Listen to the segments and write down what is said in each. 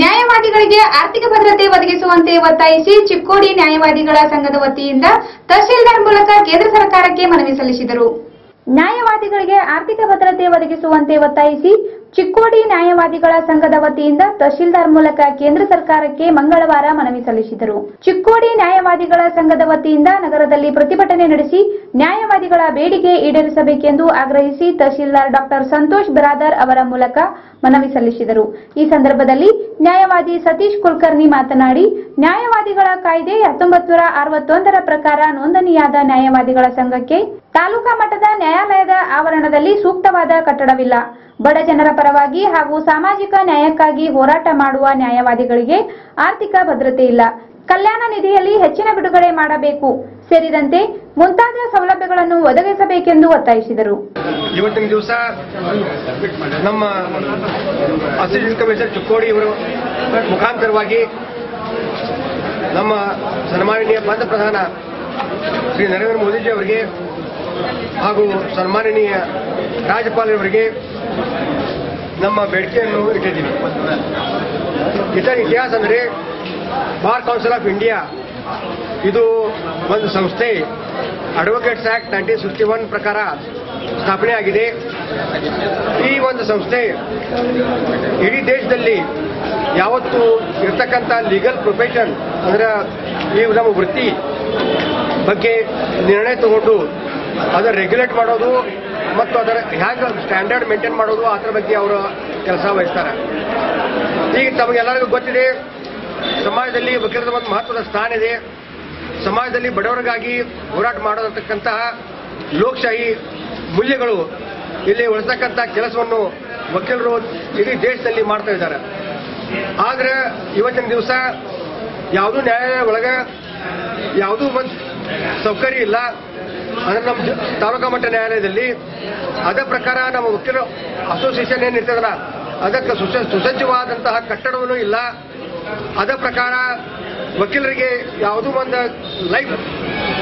ನ್ಯಾಯವಾದಿಗಳಿಗೆ ಆರ್ಥಿಕ ಭದ್ರತೆ ಒದಗಿಸುವಂತೆ ಒತ್ತಾಯಿಸಿ ಚಿಕ್ಕೋಡಿ ನ್ಯಾಯವಾದಿಗಳ ಸಂಘದ ವತಿಯಿಂದ ತಹಶೀಲ್ದಾರ್ ಮೂಲಕ ಕೇಂದ್ರ ಸರ್ಕಾರಕ್ಕೆ ಮನವಿ ಸಲ್ಲಿಸಿದರು. ನ್ಯಾಯವಾದಿಗಳಿಗೆ ಆರ್ಥಿಕ ಭದ್ರತೆ ಒದಗಿಸುವಂತೆ ಒತ್ತಾಯಿಸಿ ಚಿಕ್ಕೋಡಿ ನ್ಯಾಯವಾದಿಗಳ ಸಂಘದ ವತಿಯಿಂದ ತಹಶೀಲ್ದಾರ್ ಮೂಲಕ ಕೇಂದ್ರ ಸರ್ಕಾರಕ್ಕೆ ಮಂಗಳವಾರ ಮನವಿ ಸಲ್ಲಿಸಿದರು. ಚಿಕ್ಕೋಡಿ ನ್ಯಾಯವಾದಿಗಳ ಸಂಘದ ವತಿಯಿಂದ ನಗರದಲ್ಲಿ ಪ್ರತಿಭಟನೆ ನಡೆಸಿ ನ್ಯಾಯವಾದಿಗಳ ಬೇಡಿಕೆ ಈಡೇರಿಸಬೇಕೆಂದು ಆಗ್ರಹಿಸಿ ತಹಶೀಲ್ದಾರ್ ಡಾಕ್ಟರ್ ಸಂತೋಷ್ ಬಿರಾದರ್ ಅವರ ಮೂಲಕ ಮನವಿ ಸಲ್ಲಿಸಿದರು. ಈ ಸಂದರ್ಭದಲ್ಲಿ ನ್ಯಾಯವಾದಿ ಸತೀಶ್ ಕುಲಕರ್ಣಿ ಮಾತನಾಡಿ, ನ್ಯಾಯವಾದಿಗಳ ಕಾಯ್ದೆ ಹತ್ತೊಂಬತ್ತು ನೂರ ಪ್ರಕಾರ ನೋಂದಣಿಯಾದ ನ್ಯಾಯವಾದಿಗಳ ಸಂಘಕ್ಕೆ ತಾಲೂಕಾ ಮಟ್ಟದ ನ್ಯಾಯಾಲಯದ ಆವರಣದಲ್ಲಿ ಸೂಕ್ತವಾದ ಕಟ್ಟಡವಿಲ್ಲ. ಬಡ ಜನರ ಪರವಾಗಿ ಹಾಗೂ ಸಾಮಾಜಿಕ ನ್ಯಾಯಕ್ಕಾಗಿ ಹೋರಾಟ ಮಾಡುವ ನ್ಯಾಯವಾದಿಗಳಿಗೆ ಆರ್ಥಿಕ ಭದ್ರತೆ ಇಲ್ಲ. ಕಲ್ಯಾಣ ನಿಧಿಯಲ್ಲಿ ಹೆಚ್ಚಿನ ಬಿಡುಗಡೆ ಮಾಡಬೇಕು. ಸೇರಿದಂತೆ ಮುಂತಾದ ಸೌಲಭ್ಯಗಳನ್ನು ಒದಗಿಸಬೇಕೆಂದು ಒತ್ತಾಯಿಸಿದರು. ಇವತ್ತಿನ ದಿವಸ ನಮ್ಮ ಅಸಿಸ್ಟೆಂಟ್ ಕಮಿಷನರ್ ಚುಕ್ಕೋಡಿ ಇವರು ಮುಖಾಂತರವಾಗಿ ನಮ್ಮ ಸನ್ಮಾನನೀಯ ಪಂತಪ್ರಧಾನ ಶ್ರೀ ನರೇಂದ್ರ ಮೋದಿಜಿ ಅವರಿಗೆ ಹಾಗೂ ಸನ್ಮಾನನೀಯ ರಾಜ್ಯಪಾಲರವರಿಗೆ ನಮ್ಮ ಬೇಡಿಕೆಯನ್ನು ಇಟ್ಟಿದ್ದೀವಿ. ಇದರ ಇತಿಹಾಸ ಅಂದರೆ ಬಾರ್ ಕೌನ್ಸಿಲ್ ಆಫ್ ಇಂಡಿಯಾ, ಇದು ಒಂದು ಸಂಸ್ಥೆ advocates act nineteen sixty one ಪ್ರಕಾರ ಸ್ಥಾಪನೆ ಆಗಿದೆ. ಈ ಒಂದು ಸಂಸ್ಥೆ ಇಡೀ ದೇಶದಲ್ಲಿ ಯಾವತ್ತು ಇರತಕ್ಕಂಥ ಲೀಗಲ್ ಪ್ರೊಫೆಷನ್ ಅಂದ್ರೆ ಈ ನಮ್ಮ ವೃತ್ತಿ ಬಗ್ಗೆ ನಿರ್ಣಯ ತಗೊಂಡು ಅದರ ರೆಗ್ಯುಲೇಟ್ ಮಾಡೋದು ಮತ್ತು ಅದರ ಹ್ಯಾಂಗ ಸ್ಟ್ಯಾಂಡರ್ಡ್ ಮೇಂಟೈನ್ ಮಾಡೋದು ಅದರ ಬಗ್ಗೆ ಅವರು ಕೆಲಸ ವಹಿಸ್ತಾರೆ. ಈಗ ತಮಗೆಲ್ಲರಿಗೂ ಗೊತ್ತಿದೆ, ಸಮಾಜದಲ್ಲಿ ವಕೀಲರ ಒಂದು ಮಹತ್ವದ ಸ್ಥಾನ ಇದೆ. ಸಮಾಜದಲ್ಲಿ ಬಡವರಿಗಾಗಿ ಹೋರಾಟ ಮಾಡತಕ್ಕಂತಹ ಲೋಕಶಾಹಿ ಮೂಲ್ಯಗಳು ಇಲ್ಲಿ ಉಳಿಸ್ತಕ್ಕಂಥ ಕೆಲಸವನ್ನು ವಕೀಲರು ಇಡೀ ದೇಶದಲ್ಲಿ ಮಾಡ್ತಾ ಇದ್ದಾರೆ. ಆದ್ರೆ ಇವತ್ತಿನ ದಿವಸ ಯಾವುದೂ ನ್ಯಾಯಾಲಯ ಒಳಗೆ ಯಾವುದೂ ಒಂದು ಸೌಕರ್ಯ ಇಲ್ಲ. ಅಂದ್ರೆ ನಮ್ಮ ತಾಲೂಕಾ ಮಟ್ಟ ನ್ಯಾಯಾಲಯದಲ್ಲಿ ಅದೇ ಪ್ರಕಾರ ನಮ್ಮ ವಕೀಲ ಅಸೋಸಿಯೇಷನ್ ಏನಿರ್ತದಲ್ಲ ಅದಕ್ಕೆ ಸುಸ, ಸುಸಜ್ಜವಾದಂತಹ ಕಟ್ಟಡವೂ ಇಲ್ಲ. ಅದೇ ಪ್ರಕಾರ ವಕೀಲರಿಗೆ ಯಾವುದೂ ಒಂದು ಲೈಫ್,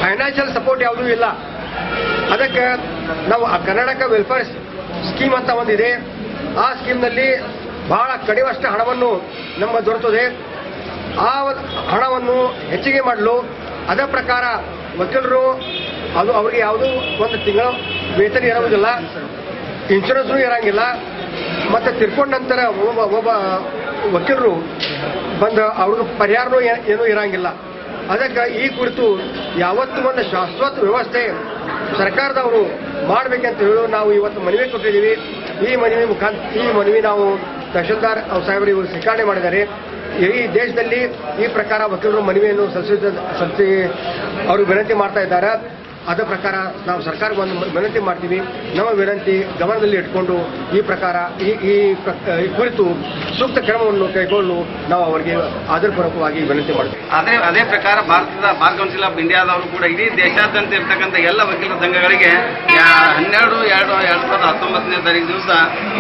ಫೈನಾನ್ಷಿಯಲ್ ಸಪೋರ್ಟ್ ಯಾವುದೂ ಇಲ್ಲ. ಅದಕ್ಕೆ ನಾವು ಆ ಕರ್ನಾಟಕ ವೆಲ್ಫೇರ್ ಸ್ಕೀಮ್ ಅಂತ ಒಂದಿದೆ. ಆ ಸ್ಕೀಮ್ನಲ್ಲಿ ಬಹಳ ಕಡಿಮಷ್ಟು ಹಣವನ್ನು ನಮ್ಮ ದೊರೆತದೆ. ಆ ಹಣವನ್ನು ಹೆಚ್ಚಿಗೆ ಮಾಡಲು ಅದರ ಪ್ರಕಾರ ವಕೀಲರು, ಅದು ಅವ್ರಿಗೆ ಯಾವುದೂ ಒಂದು ತಿಂಗಳ ವೇತನ ಇರೋದಿಲ್ಲ ಇನ್ಶೂರೆನ್ಸ್ ಇರಂಗಿಲ್ಲ, ಮತ್ತೆ ತಿರ್ಕೊಂಡ ನಂತರ ಒಬ್ಬ ವಕೀಲರು ಬಂದು ಅವ್ರಿಗೆ ಪರಿಹಾರನೂ ಏನೂ ಇರಂಗಿಲ್ಲ. ಅದಕ್ಕೆ ಈ ಕುರಿತು ಯಾವತ್ತೂ ಒಂದು ಶಾಶ್ವತ ವ್ಯವಸ್ಥೆ ಸರ್ಕಾರದವರು ಮಾಡಬೇಕಂತ ಹೇಳಿ ನಾವು ಇವತ್ತು ಮನವಿ ಕೊಟ್ಟಿದ್ದೀವಿ. ಈ ಮನವಿ ಮುಖಾಂತರ, ಈ ಮನವಿ ನಾವು ತಹಶೀಲ್ದಾರ್ ಸಾಹೇಬರು ಇವರು ಸ್ವೀಕರಣೆ ಮಾಡಿದ್ದಾರೆ. ಈ ದೇಶದಲ್ಲಿ ಈ ಪ್ರಕಾರ ವಕೀಲರು ಮನವಿಯನ್ನು ಸಲ್ಲಿಸಿದ ಸಲ್ಲಿಸಿ ಅವರು ವಿನಂತಿ ಮಾಡ್ತಾ ಇದ್ದಾರೆ. ಅದರ ಪ್ರಕಾರ ನಾವು ಸರ್ಕಾರಕ್ಕೆ ಒಂದು ವಿನಂತಿ ಮಾಡ್ತೀವಿ. ನಮ್ಮ ವಿನಂತಿ ಗಮನದಲ್ಲಿ ಇಟ್ಕೊಂಡು ಈ ಪ್ರಕಾರ ಈ ಈ ಕುರಿತು ಸೂಕ್ತ ಕ್ರಮವನ್ನು ಕೈಗೊಳ್ಳಲು ನಾವು ಅವರಿಗೆ ಆಧಾರಪೂರ್ವಕವಾಗಿ ವಿನಂತಿ ಮಾಡ್ತೀವಿ. ಅದೇ ಅದೇ ಪ್ರಕಾರ ಭಾರತದ ಬಾರ್ ಕೌನ್ಸಿಲ್ ಆಫ್ ಇಂಡಿಯಾದವರು ಕೂಡ ಇಡೀ ದೇಶಾದ್ಯಂತ ಇರ್ತಕ್ಕಂಥ ಎಲ್ಲ ವಕೀಲರ ಸಂಘಗಳಿಗೆ ಸಾವಿರದ ಹತ್ತೊಂಬತ್ತನೇ ತಾರೀಕು ದಿವಸ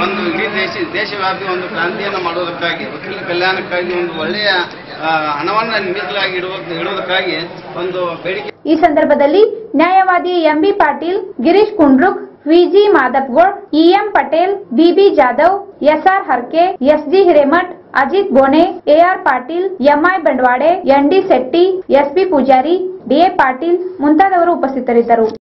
ಒಂದು ಇಡೀ ದೇಶ, ದೇಶವ್ಯಾಪಿ ಒಂದು ಕ್ರಾಂತಿಯನ್ನು ಮಾಡುವುದಕ್ಕಾಗಿ ವಕೀಲರ ಕಲ್ಯಾಣಕ್ಕಾಗಿ ಒಂದು ಒಳ್ಳೆಯ ಹಣವನ್ನು ಮೀಸಲಾಗಿ ಇಡುವ, ಇಡುವುದಕ್ಕಾಗಿ ಒಂದು ಬೇಡಿಕೆ. ಈ ಸಂದರ್ಭದಲ್ಲಿ ನ್ಯಾಯವಾದಿ M B Patil, Girish Kundruk, V G Madapgol, E M Patel, B B Jadhav, S R Harke, S G Hiremath, Ajit Bone A R Patil, M I Bandawade, N D Shetty S B Pujari, D A Patil ಮುಂತಾದವರು ಉಪಸ್ಥಿತರಿದ್ದರು.